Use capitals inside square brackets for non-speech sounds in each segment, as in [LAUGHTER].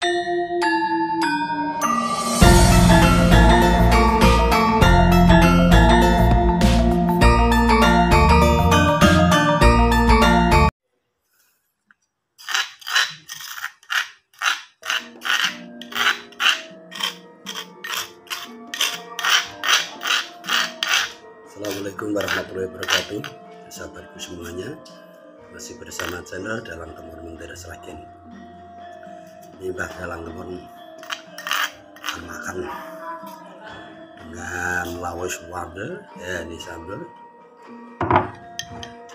Assalamualaikum warahmatullahi wabarakatuh Sahabatku semuanya. Masih bersama channel Dalang Temur Mentera Seragen Ini Mbah Dalang Temur akan makan Dengan lawis wortel Ya ini sambal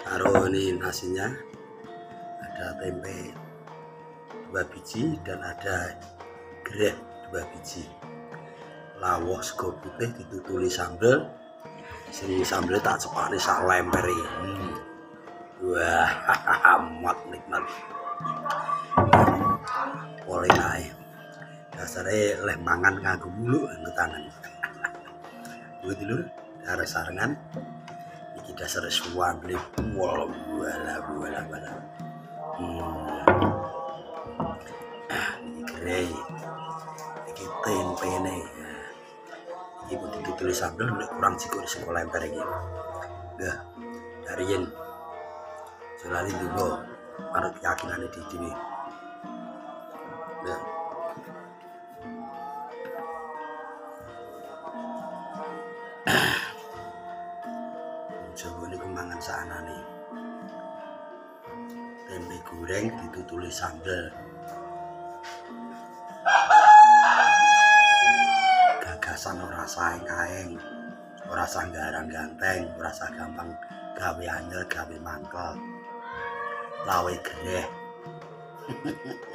Taruh ini nasinya Ada tempe Dua biji Dan ada gereh Dua biji Lawos sego putih ditutuli sambal sing sambel tak cepane sak lemper iki. Hmm. Wah, [LAUGHS] amat nikmat. Oleh nae. Dasare leh mangan nganggo mulu tangan. [LAUGHS] Kuwi dulur, arek sarengan. Iki dasare suwambli wala wala wala wala. Hmm. Ah, iki grey. Iki tempene ibu itu tulis sambel nek kurang jiko di sekolah emper iki enggak dari yen selalu dulu manut keyakinan di sini ditutulis sambel. Gagasan ora sae kaeng ora sanggarang ganteng ora gampang gawe anyel gawe mangkel. Lawe gereh [LAUGHS]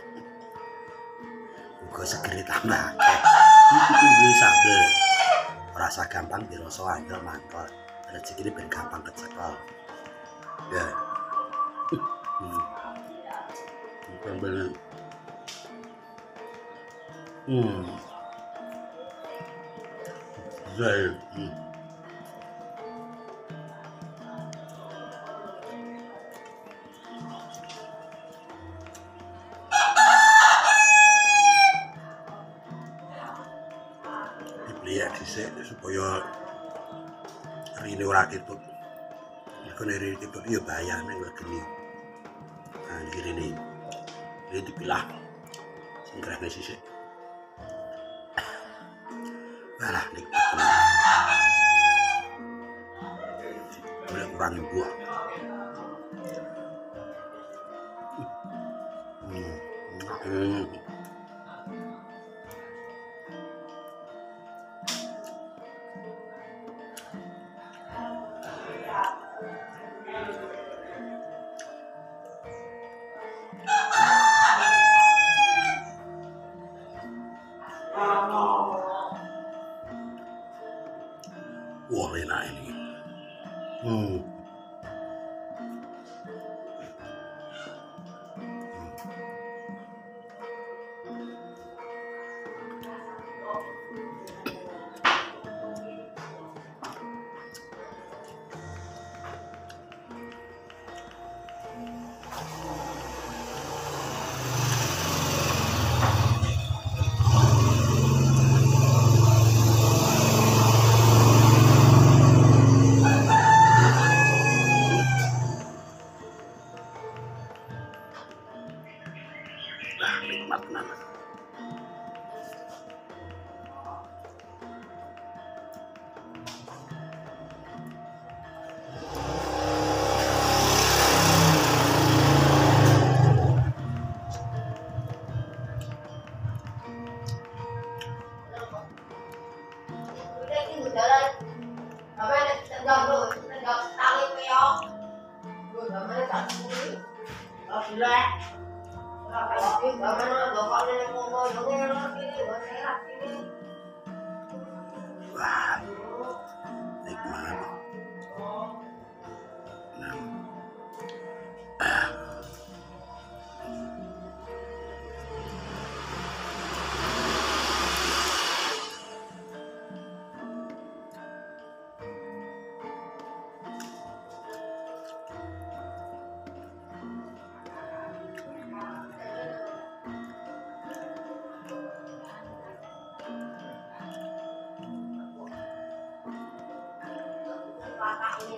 uga segeri tambah iki kuwi sambel. Ora gampang dirasa anyel mangkel. Rezeki ini ben gampang kecekel. Ya. [LAUGHS] Hmm. Hmm. Zai. Hmm. Ketut. Iku nek rine ketut ya bayane kok geni. Nah, iki rine. Ini dipilah. Sing krene sisik. Alah, nikmat tenan. Boleh kurang buah. Hmm. Hmm. mình trở lên và mai này tận gần rồi tận gần tao lên mèo rồi bà mai nó chọn xuống rồi thì ra và bà học mai nó gọi con lên con coi nó nghe nó cái gì nó sẽ làm cái gì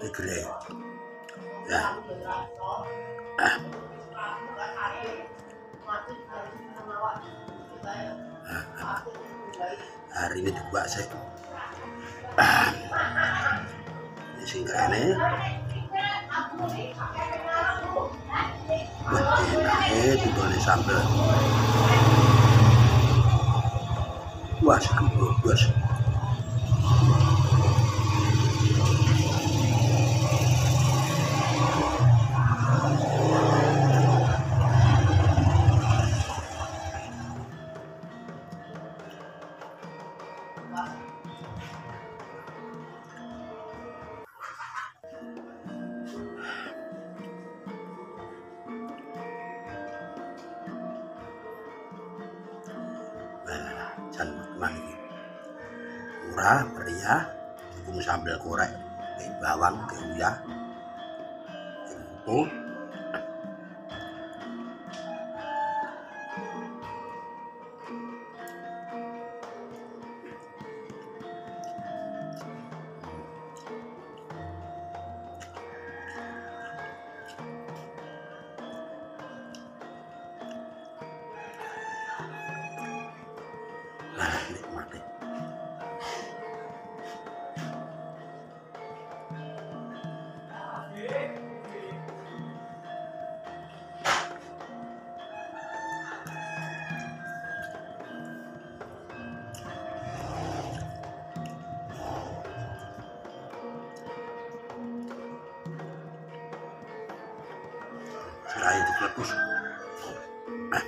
Tigre ya ah. hari ini dibuat saya ah. singgah ini Wah, enaknya digoreng sambal. Wah, sekembur, bos. Iki murah meriah sambal korek kayak bawang kayak uyah kayak Selain itu letus. Eh,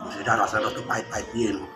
itu sudah rasa rada pahit-pahit lho.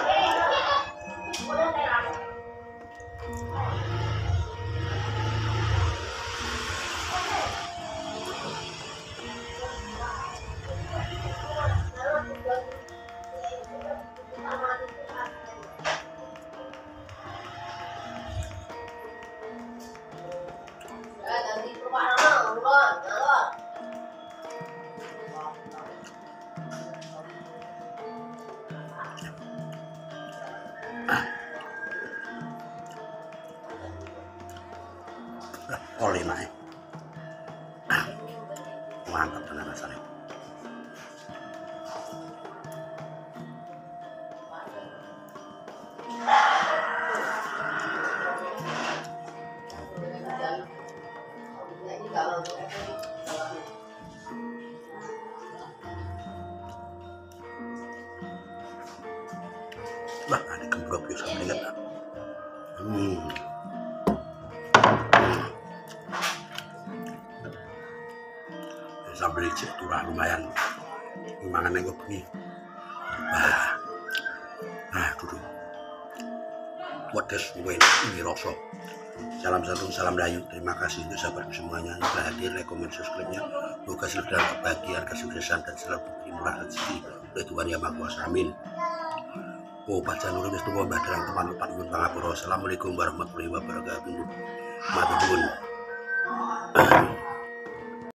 oleh Cek turah lumayan. Mangan nengok nih. Wah. Nah, duduk. Wadas gue ini rosok. Salam satu, salam layu. Terima kasih untuk sahabatku semuanya yang telah hadir, like, komen, subscribe-nya. Semoga selalu dalam kebahagiaan, kesuksesan, dan selalu diberi murah rezeki oleh Tuhan Yang Maha Kuasa. Amin. Oh, baca nurul wis tuwa mbah derang teman lupa nyuwun pangapura. Assalamualaikum warahmatullahi wabarakatuh. Matur nuwun.